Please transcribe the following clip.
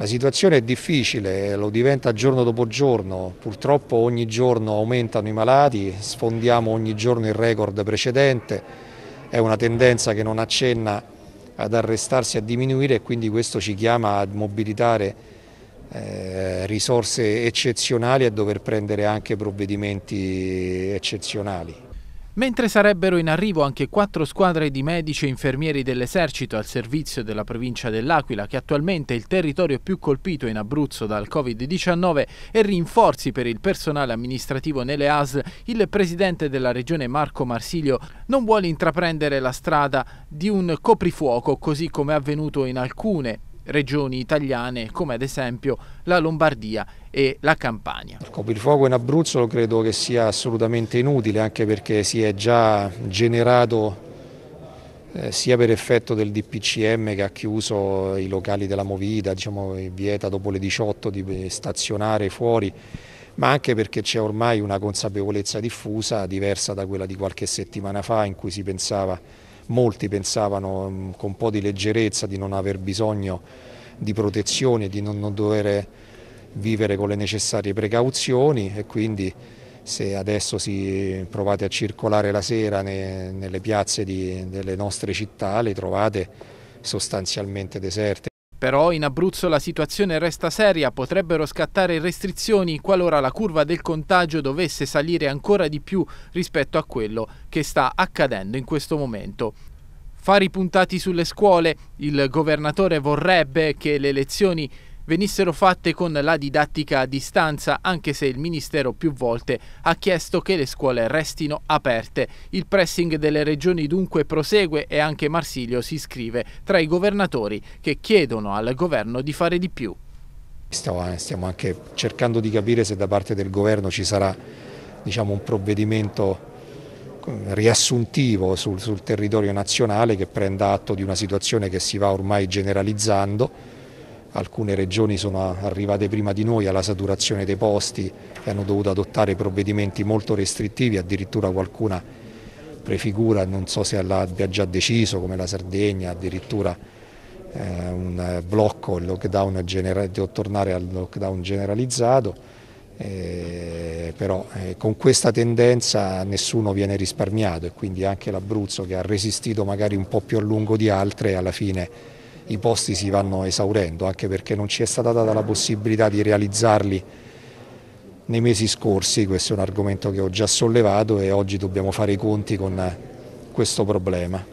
La situazione è difficile, lo diventa giorno dopo giorno, purtroppo ogni giorno aumentano i malati, sfondiamo ogni giorno il record precedente, è una tendenza che non accenna ad arrestarsi, a diminuire e quindi questo ci chiama a mobilitare eh, risorse eccezionali e a dover prendere anche provvedimenti eccezionali. Mentre sarebbero in arrivo anche quattro squadre di medici e infermieri dell'esercito al servizio della provincia dell'Aquila, che attualmente è il territorio più colpito in Abruzzo dal Covid-19, e rinforzi per il personale amministrativo nelle ASL, il presidente della regione Marco Marsilio non vuole intraprendere la strada di un coprifuoco, così come è avvenuto in alcune regioni italiane come ad esempio la Lombardia e la Campania. Il coprifuoco in Abruzzo credo che sia assolutamente inutile anche perché si è già generato eh, sia per effetto del DPCM che ha chiuso i locali della Movida, diciamo, vieta dopo le 18 di stazionare fuori, ma anche perché c'è ormai una consapevolezza diffusa diversa da quella di qualche settimana fa in cui si pensava molti pensavano mm, con un po' di leggerezza di non aver bisogno di protezione, di non, non dover vivere con le necessarie precauzioni e quindi se adesso si provate a circolare la sera ne, nelle piazze di, delle nostre città le trovate sostanzialmente deserte. Però in Abruzzo la situazione resta seria, potrebbero scattare restrizioni qualora la curva del contagio dovesse salire ancora di più rispetto a quello che sta accadendo in questo momento. Fari puntati sulle scuole, il governatore vorrebbe che le lezioni venissero fatte con la didattica a distanza, anche se il Ministero più volte ha chiesto che le scuole restino aperte. Il pressing delle regioni dunque prosegue e anche Marsilio si iscrive tra i governatori che chiedono al governo di fare di più. Stiamo anche cercando di capire se da parte del governo ci sarà diciamo, un provvedimento riassuntivo sul, sul territorio nazionale che prenda atto di una situazione che si va ormai generalizzando alcune regioni sono arrivate prima di noi alla saturazione dei posti e hanno dovuto adottare provvedimenti molto restrittivi, addirittura qualcuna prefigura, non so se l'abbia già deciso, come la Sardegna, addirittura eh, un blocco, il lockdown tornare al lockdown generalizzato, eh, però eh, con questa tendenza nessuno viene risparmiato e quindi anche l'Abruzzo che ha resistito magari un po' più a lungo di altre alla fine i posti si vanno esaurendo, anche perché non ci è stata data la possibilità di realizzarli nei mesi scorsi, questo è un argomento che ho già sollevato e oggi dobbiamo fare i conti con questo problema.